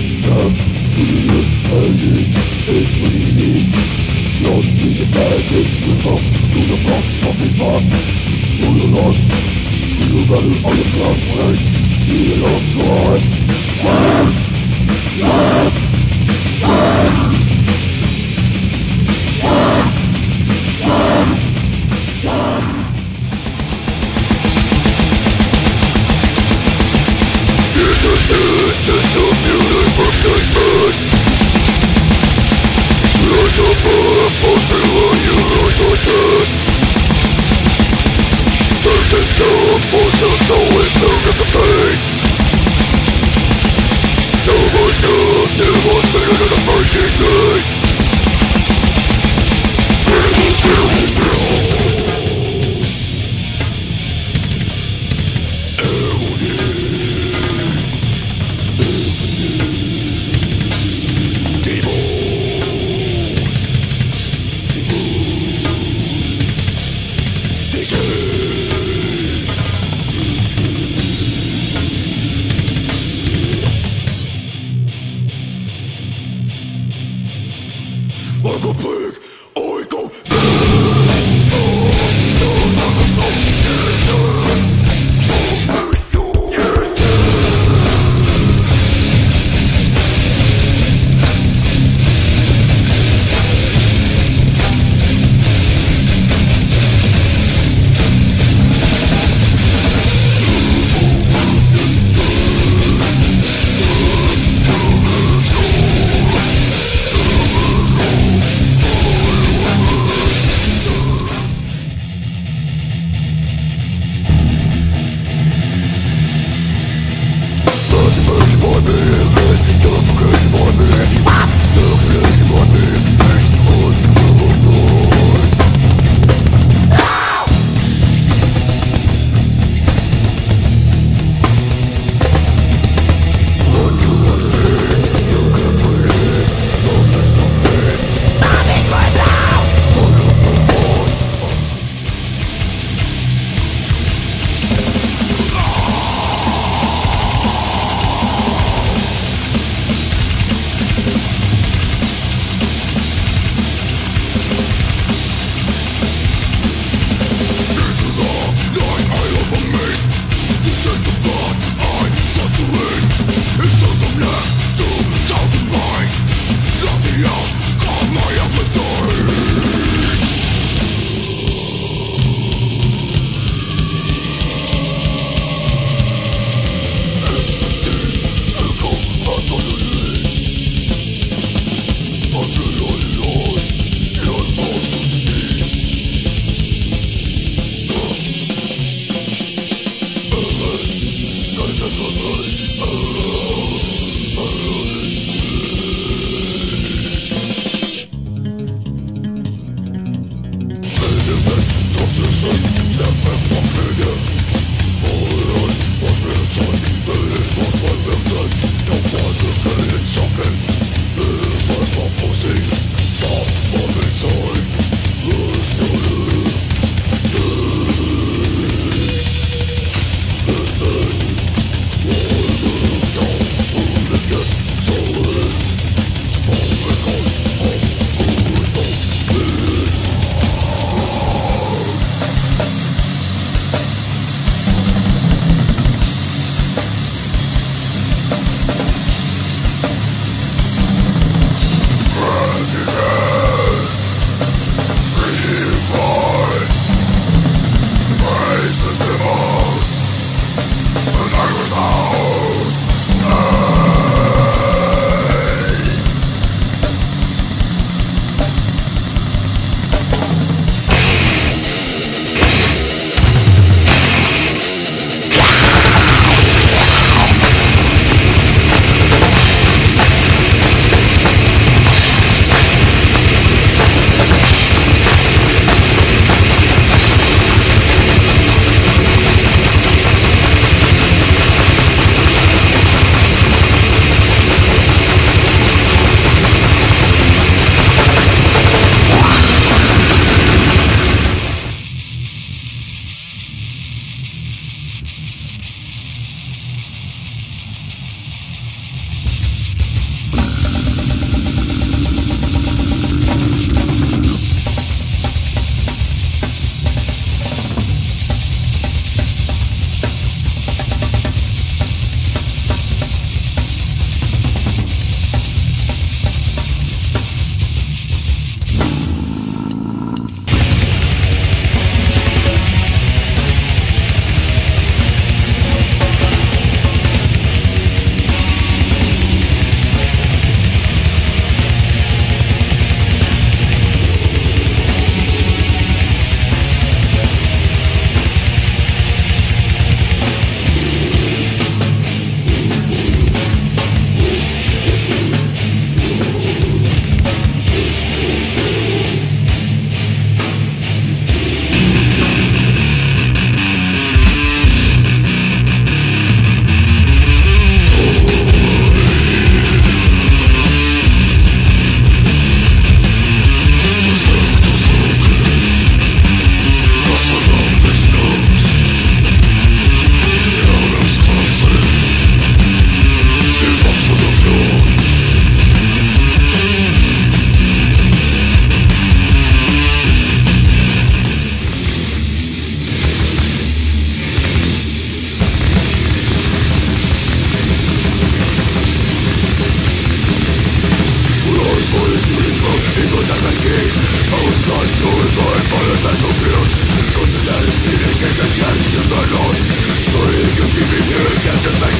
It's time to live hanging It's what you need Not be the fashion To the top, to the block, fucking box Do you not? Do you better on the ground, right? Do you not, God? Laugh! Laugh! Like a pig. Tonight.